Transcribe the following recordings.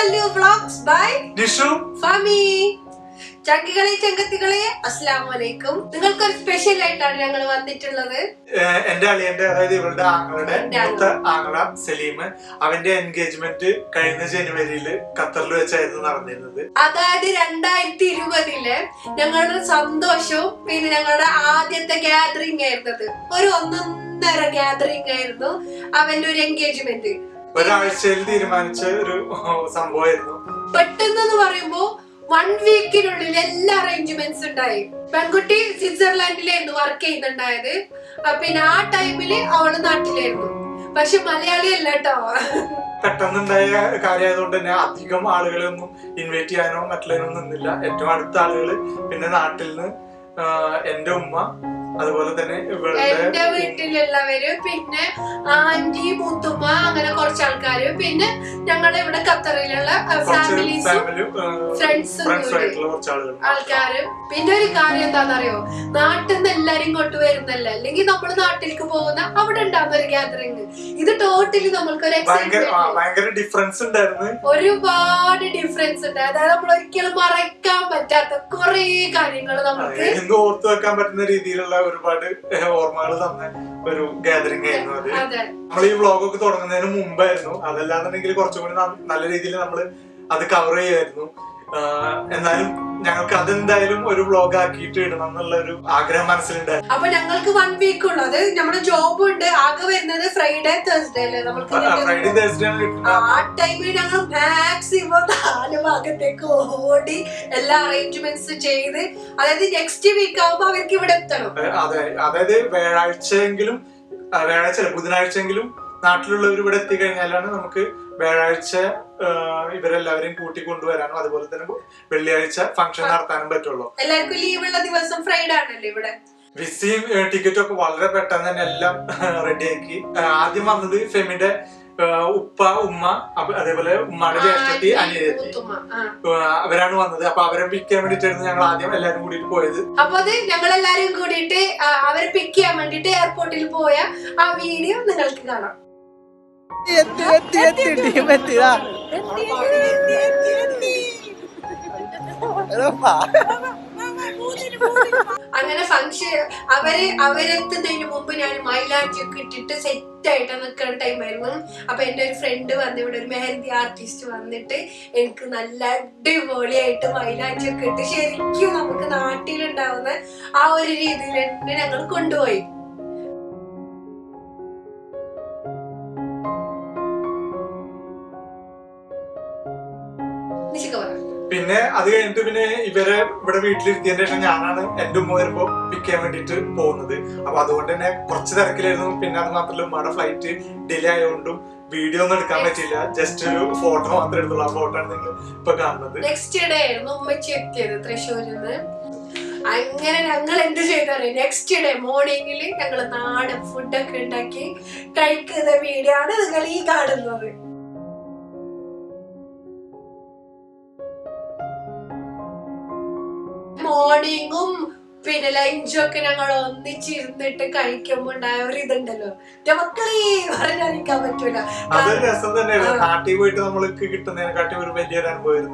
Mallu vlogs by Nishu Fami ചങ്കികളെ ചങ്കത്തികളെ അസ്സാം വലൈക്കും നിങ്ങൾക്കൊരു സ്പെഷ്യൽ ആയിട്ടാണ് ഞങ്ങൾ വന്നിട്ടുള്ളത്. എന്റെ അളിയന്റെ അതായത് ഇവളുടെ ആങ്ങളുടെ മൂത്ത ആങ്ങള. സലീം അവന്റെ എൻഗേജ്മെന്റ് കഴിഞ്ഞ ജനുവരിയിൽ ഖത്തറിൽ വെച്ചായിരുന്നു നടന്നിരുന്നത്. അതായത് രണ്ടായിരത്തി ഇരുപതിൽ ഞങ്ങളുടെ സന്തോഷവും പിന്നെ ഞങ്ങളുടെ ആദ്യത്തെ ഗ്യാതറിംഗ് ആയിരുന്നത്. ഒരു ഒന്നൊന്നര ഗ്യാതറിംഗ് ആയിരുന്നു അവന്റെ ഒരു എൻഗേജ്മെന്റ് ഒരാഴ്ചയിൽ തീരുമാനിച്ച ഒരു സംഭവമായിരുന്നു. പെട്ടെന്ന് പറയുമ്പോ വൺ വീക്കിനുള്ളിൽ എല്ലാ അറേഞ്ച്മെന്റ്സ് ഉണ്ടായി. പെൺകുട്ടി സ്വിറ്റ്സർലാൻഡിലായിരുന്നു വർക്ക് ചെയ്യുന്നുണ്ടായത്. പിന്നെ ആ ടൈമിൽ അവൾ നാട്ടിലായിരുന്നു. പക്ഷെ മലയാളി അല്ല കേട്ടോ പെട്ടെന്നുണ്ടായ കാര്യമായതുകൊണ്ട് തന്നെ അധികം ആളുകളെ ഒന്നും ഇൻവൈറ്റ് ചെയ്യാനോ മറ്റുള്ളതിനോ നിന്നില്ല. ഏറ്റവും അടുത്ത ആളുകൾ പിന്നെ നാട്ടിൽ നിന്ന് എന്റെ ഉമ്മ അതുപോലെ തന്നെ എന്റെ വീട്ടിലുള്ളവര് പിന്നെ ആന്റി മുത്തുമ്മ അങ്ങനെ കുറച്ച് ആൾക്കാര്. പിന്നെ ഞങ്ങളുടെ ഇവിടെ ഖത്തറിലുള്ള ഫാമിലീസും ഫ്രണ്ട്സും ആൾക്കാര്. പിന്നെ ഒരു കാര്യം എന്താണെന്നറിയോ? നാട്ടിൽ നിന്ന് എല്ലാരും ഇങ്ങോട്ട് വരുന്നല്ല അല്ലെങ്കിൽ നമ്മൾ നാട്ടിലേക്ക് പോകുന്ന അവിടെ ഉണ്ടാകുന്ന ഒരു ഗ്യാതറിങ് ഇത് ടോട്ടലി നമ്മൾക്ക് ഒരു ഡിഫറൻസ് ഉണ്ടായിരുന്നു. ഒരുപാട് ഡിഫറൻസ് ഉണ്ട്. അതായത് നമ്മൾ ഒരിക്കലും മറക്കാൻ പറ്റാത്ത കുറെ കാര്യങ്ങൾ നമുക്ക് ഇന്ന് ഓർത്തു വെക്കാൻ പറ്റുന്ന രീതിയിലുള്ള ഒരുപാട് ഓർമ്മകൾ തന്ന ഒരു ഗാദറിംഗ് ആയിരുന്നു അത്. നമ്മൾ ഈ വ്ളോഗ് ഒക്കെ തുടങ്ങുന്നതിന് മുമ്പായിരുന്നു. അതല്ലാന്നുണ്ടെങ്കിൽ കുറച്ചും കൂടി നല്ല രീതിയിൽ നമ്മൾ അത് കവർ ചെയ്യുമായിരുന്നു ആഹ് എന്നാലും ഞങ്ങൾക്ക് അതെന്തായാലും ഒരു വ്ളോഗ് ആക്കിയിട്ട് ഇടണം എന്നുള്ള ഒരു ആഗ്രഹം മനസ്സിലുണ്ട് അപ്പൊ ഞങ്ങൾക്ക് വൺ വീക്ക് ഉള്ളത് അത് നമ്മുടെ ജോബ് ഉണ്ട്. ആകെ വരുന്നത് ഫ്രൈഡേ തേഴ്സ്ഡേ അല്ലേ? ഫ്രൈഡേ തേഴ്സ്ഡേ ആ ടൈമിൽ ഞങ്ങൾ മാക്സിമം നാല് ഭാഗത്തേക്ക് ഓടി എല്ലാ അറേഞ്ച്മെന്റ്സ് ചെയ്ത് അതായത് നെക്സ്റ്റ് വീക്ക് ആവുമ്പോ അവർക്ക് ഇവിടെ എത്തണം. അതെ. അതായത് വ്യാഴാഴ്ചയെങ്കിലും വ്യാഴാഴ്ച ബുധനാഴ്ചയെങ്കിലും നാട്ടിലുള്ളവർ ഇവിടെ എത്തിക്കഴിഞ്ഞാലാണ് നമുക്ക് വ്യാഴാഴ്ച ഇവരെല്ലാവരെയും കൂട്ടി കൊണ്ടുവരാനും അതുപോലെ തന്നെ വെള്ളിയാഴ്ച ഫംഗ്ഷൻ നടത്താനും പറ്റുള്ളൂ. എല്ലാവർക്കും ലീവുള്ള ദിവസം ഫ്രൈഡേ ആണല്ലോ ഇവിടെ. വിസയും ടിക്കറ്റും ഒക്കെ വളരെ പെട്ടെന്ന് തന്നെ എല്ലാം റെഡിയാക്കി ആദ്യം വന്നത് ഫെമിന്റെ ഉപ്പ ഉമ്മ അതേപോലെ ഉമ്മയുടെ ജ്യേഷ്ഠത്തി അനിയത്തി. അവരാണ് വന്നത്. അപ്പൊ അവരെ പിക്ക് ചെയ്യാൻ വേണ്ടിട്ടായിരുന്നു ഞങ്ങൾ ആദ്യം എല്ലാരും കൂടിയിട്ട് പോയത്. അപ്പൊ അത് ഞങ്ങൾ എല്ലാരും കൂടിയിട്ട് അവരെ പിക്ക് ചെയ്യാൻ വേണ്ടിട്ട് എയർപോർട്ടിൽ പോയ ആ വീഡിയോ നിങ്ങൾക്ക് കാണാം. എത്തി എത്തി എത്തി ടീം എത്തിയതാ. അങ്ങനെ ഫംഗ്ഷൻ അവർ അവരെത്തുന്നതിന് മുമ്പ് ഞാൻ മൈലാഞ്ചി ഒക്കെ ഇട്ടിട്ട് സെറ്റ് ആയിട്ട് നിൽക്കുന്ന ടൈമായിരുന്നു അപ്പൊ എന്റെ ഒരു ഫ്രണ്ട് വന്ന് ഇവിടെ ഒരു മെഹന്തി ആർട്ടിസ്റ്റ് വന്നിട്ട് എനിക്ക് നല്ല അടിപൊളിയായിട്ട് മൈലാഞ്ചി ഒക്കെ ഇട്ട് ശരിക്കും നമുക്ക് നാട്ടിലുണ്ടാവുന്ന ആ ഒരു രീതിയിൽ ഞങ്ങൾ കൊണ്ടുപോയി. പിന്നെ അത് കഴിഞ്ഞിട്ട് പിന്നെ ഇവരെ ഇവിടെ വീട്ടിലിരുത്തിയതിന് ശേഷം ഞാനാണ് എന്റെ ഉമ്മ വരുമ്പോ പിക്ക് ചെയ്യാൻ വേണ്ടിട്ട് പോകുന്നത്. അപ്പൊ അതുകൊണ്ട് തന്നെ കുറച്ച് തിരക്കിലായിരുന്നു. പിന്നെ അത് മാത്രമല്ല ഉമ്മയുടെ ഫ്ലൈറ്റ് ഡിലേ ആയതുകൊണ്ടും വീഡിയോ ഒന്നും എടുക്കാൻ പറ്റില്ല ജസ്റ്റ് ഒരു ഫോട്ടോ മാത്രം എടുത്തുള്ള. ആ ഫോട്ടോ ആണ് നിങ്ങൾ ഇപ്പൊ കാണുന്നത്. നെക്സ്റ്റ് ഡേ ആയിരുന്നു ഉമ്മച്ചി എത്തിയത് തൃശ്ശൂരിൽ നിന്ന്. അങ്ങനെ ഞങ്ങൾ എന്ത് ചെയ്തറിയാം? നെക്സ്റ്റ് ഡേ മോർണിംഗിൽ ഞങ്ങൾ നാടൻ ഫുഡൊക്കെ ഉണ്ടാക്കി കഴിക്കുന്ന വീഡിയോ ആണ് നിങ്ങൾ ഈ കാണുന്നത്. வானெங்கும் പിന്നെ ലഞ്ചൊക്കെ ഒക്കെ ഞങ്ങൾ ഒന്നിച്ചിരുന്നിട്ട് കഴിക്കുമ്പോ ഉണ്ടായ ഒരു ഇതുണ്ടല്ലോ. മക്കളീ പറഞ്ഞറിയിക്കാൻ പറ്റൂല.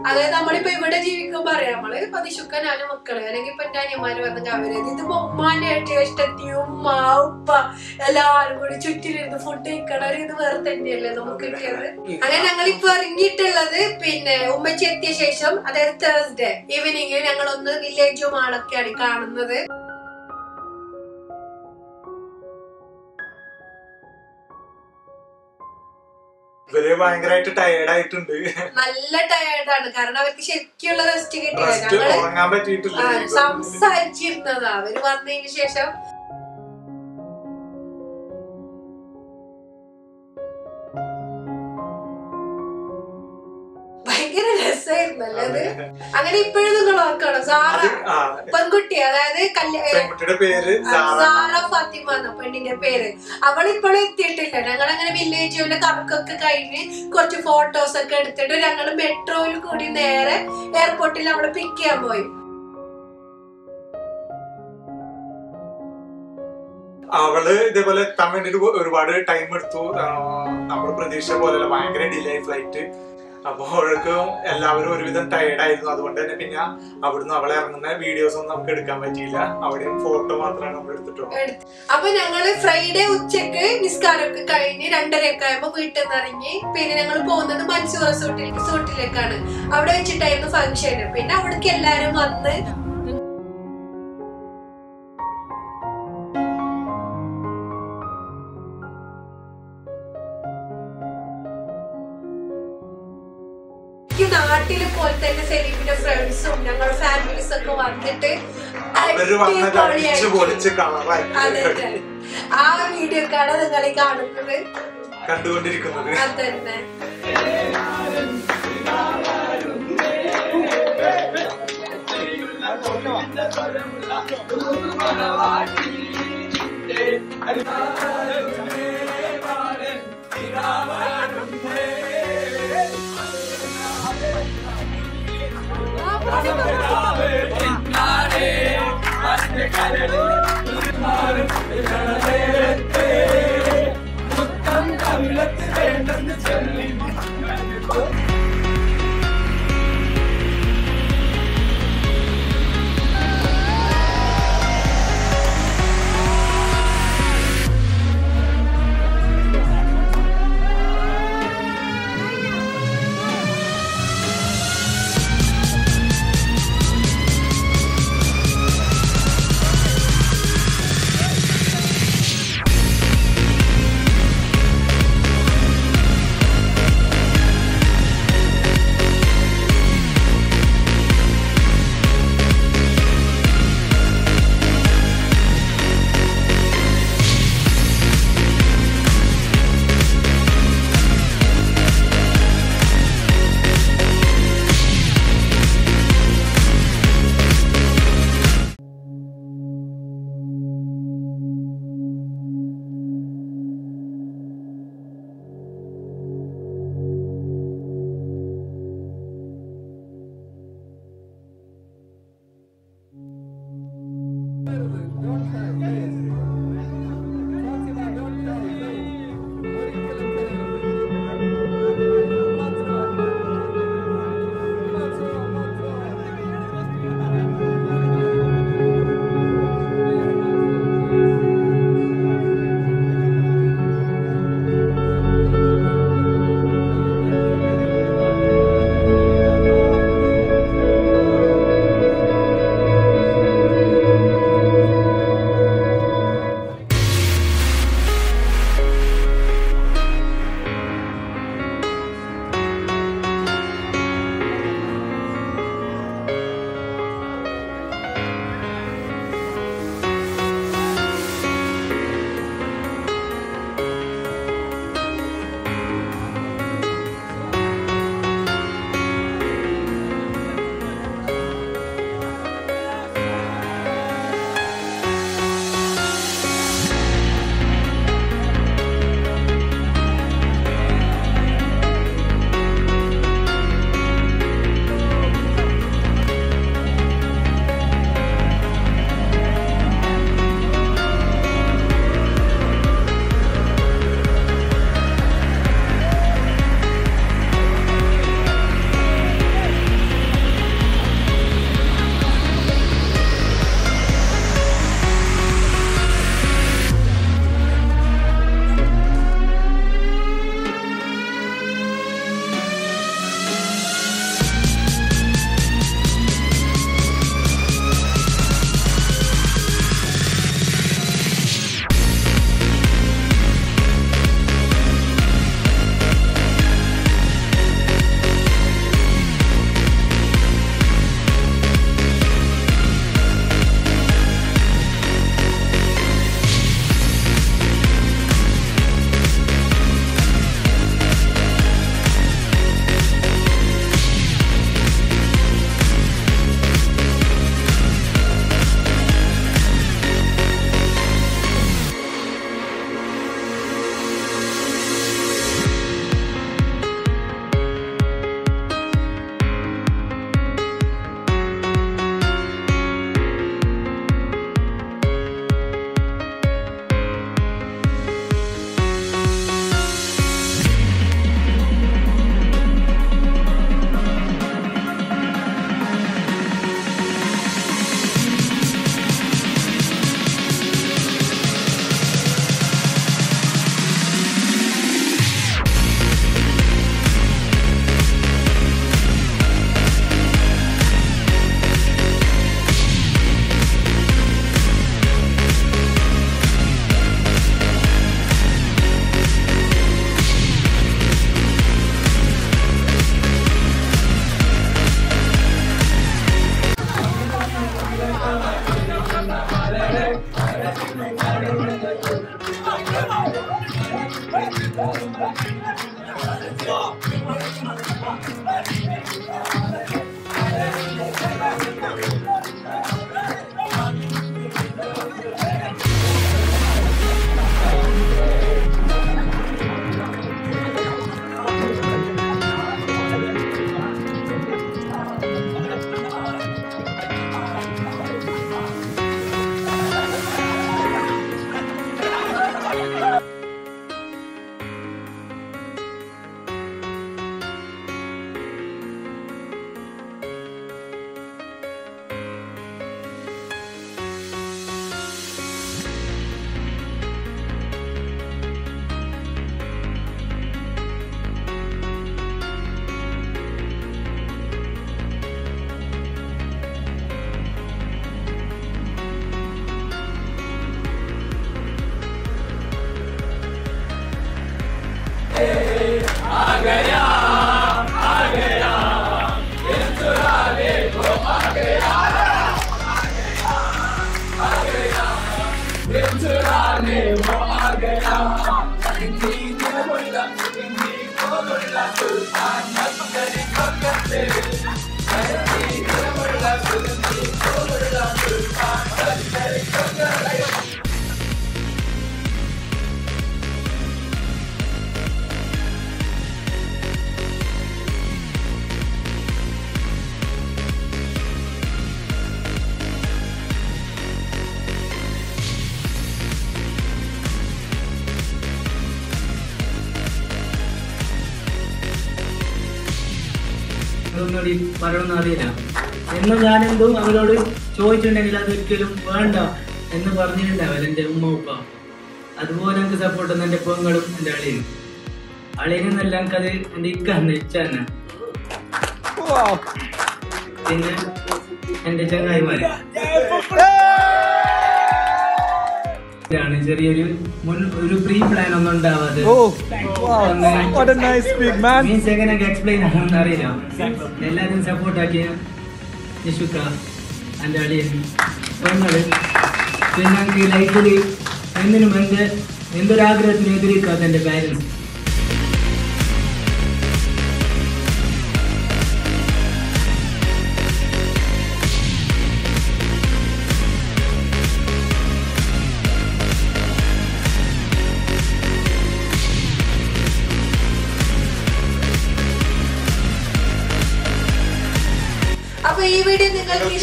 അതായത് നമ്മളിപ്പോ ഇവിടെ ജീവിക്കുമ്പോ അറിയാം. നമ്മൾ പതിശുക്ക ഞാനും മക്കൾ. അല്ലെങ്കിൽ ഇപ്പൊ എന്റെ അനിയന്മാര് പറഞ്ഞ അവർ ഇത് ഉമ്മാന്റെ ജ്യേഷ്ഠത്തി ഉമ്മ ഉപ്പ എല്ലാവരും കൂടി ചുറ്റിലിരുന്ന് ഫുഡ് കഴിക്കണ ഒരു ഇത് വേറെ തന്നെയല്ലേ നമുക്ക് കിട്ടിയത്. അങ്ങനെ ഞങ്ങൾ ഇപ്പൊ ഇറങ്ങിയിട്ടുള്ളത് പിന്നെ ഉമ്മച്ചെത്തിയ ശേഷം അതായത് തേഴ്സ്ഡേ ഈവനിങ് ഞങ്ങൾ ഒന്ന് ആളൊക്കെയാണ് മാളൊക്കെയാണ് കാണുന്നത്. ഇവർ ഭയങ്കരമായിട്ട് ടയേർഡ് ആയിട്ടുണ്ട്. നല്ല ടയേർഡാണ് കാരണം അവർക്ക് ശരിക്കുള്ള റെസ്റ്റ് കിട്ടിയില്ല. സംസാരിച്ചിരുന്നതാ. അവർ വന്നതിന് ശേഷം അത്. അങ്ങനെ ഇപ്പോഴും നിങ്ങൾ ഓർക്കണം. സാറ പെൺകുട്ടി അതായത് സാറ. ഫാത്തിമ എന്ന പെണ്ണിന്റെ പേര്. അവൾ ഇപ്പോഴും എത്തിയിട്ടില്ല. ഞങ്ങൾ അങ്ങനെ വില്ലേജ് കറക്കൊക്കെ കഴിഞ്ഞ് കുറച്ച് ഫോട്ടോസ് ഒക്കെ എടുത്തിട്ട് ഞങ്ങൾ മെട്രോയിൽ കൂടി നേരെ എയർപോർട്ടിൽ അവളെ പിക്ക് ചെയ്യാൻ പോയി. അവൾ ഇതേപോലെ എത്താൻ വേണ്ടിട്ട് ഒരുപാട് ടൈം എടുത്തു. നമ്മൾ പ്രതീക്ഷ പോലെയല്ല. ഭയങ്കര ഡിലേ ഫ്ലൈറ്റ് അപ്പോഴേക്കും എല്ലാവരും ഒരുവിധം ടയർഡ് ആയിരുന്നു. അതുകൊണ്ട് തന്നെ പിന്നെ അവിടുന്ന് അവളെ ഇറങ്ങുന്ന വീഡിയോസ് ഒന്നും നമുക്ക് എടുക്കാൻ പറ്റിയില്ല. അവിടെ ഫോട്ടോ മാത്രമാണ് നമ്മൾ എടുത്തിട്ടുള്ളത്. എടുത്ത്. അപ്പൊ ഞങ്ങൾ ഫ്രൈഡേ ഉച്ചയ്ക്ക് നിസ്കാരമൊക്കെ കഴിഞ്ഞ് രണ്ടരയൊക്കെ ആയപ്പോ വീട്ടിൽ നിന്ന് ഇറങ്ങി. പിന്നെ ഞങ്ങൾ പോകുന്നത് മൻസൂർ റിസോർട്ടിലേക്ക് റിസോർട്ടിലേക്കാണ് അവിടെ വെച്ചിട്ടായിരുന്നു ഫംഗ്ഷൻ പിന്നെ അവിടേക്ക് എല്ലാരും വന്ന് ഫ്രണ്ട്സും ഞങ്ങളുടെ ഫാമിലീസ് ഒക്കെ വന്നിട്ട് അതെ അതെ. ആ വീഡിയോ ആണ് നിങ്ങൾ ഈ കാണുന്നത്. കണ്ടുകൊണ്ടിരിക്കുന്നത്. അതന്നെ ും. my food, I'm അതൊന്നുകൂടി പറയണമെന്ന് അറിയില്ല. എന്ന് ഞാനെന്തോ അവരോട് ചോദിച്ചിട്ടുണ്ടെങ്കിൽ അതൊരിക്കലും വേണ്ട എന്ന് പറഞ്ഞിട്ടുണ്ടാവും എന്റെ ഉമ്മ ഉപ്പ. അതുപോലെ എനിക്ക് സപ്പോർട്ട് തന്നെ എന്റെ പെങ്ങളും എന്റെ അളിയനും. അളിയനെന്നല്ല എനിക്കത് എന്റെ ഇക്കാന്ന് തന്നെ പിന്നെ എന്റെ ചങ്ങായിമാര്. ചെറിയൊരു മുൻ ഒരു പ്രീ പ്ലാൻ ഒന്നും ഉണ്ടാവാതെ. മീൻസ് എങ്ങനെയൊക്കെ എക്സ്പ്ലെയിൻ ആണെന്ന് അറിയില്ല. എല്ലാവരും സപ്പോർട്ട് ആക്കിയ നിഷുക്ക എന്റെ അളിയൻ പെങ്ങൾ. പിന്നെ എനിക്ക് ലൈഫിൽ എന്തിനും എന്ത് എന്തൊരാഗ്രഹത്തിനും എതിരിക്കാത്ത എന്റെ പാരൻസ്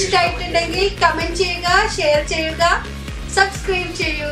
ഇഷ്ടമായിട്ടുണ്ടെങ്കിൽ കമന്റ് ചെയ്യുക ഷെയർ ചെയ്യുക സബ്സ്ക്രൈബ് ചെയ്യൂ.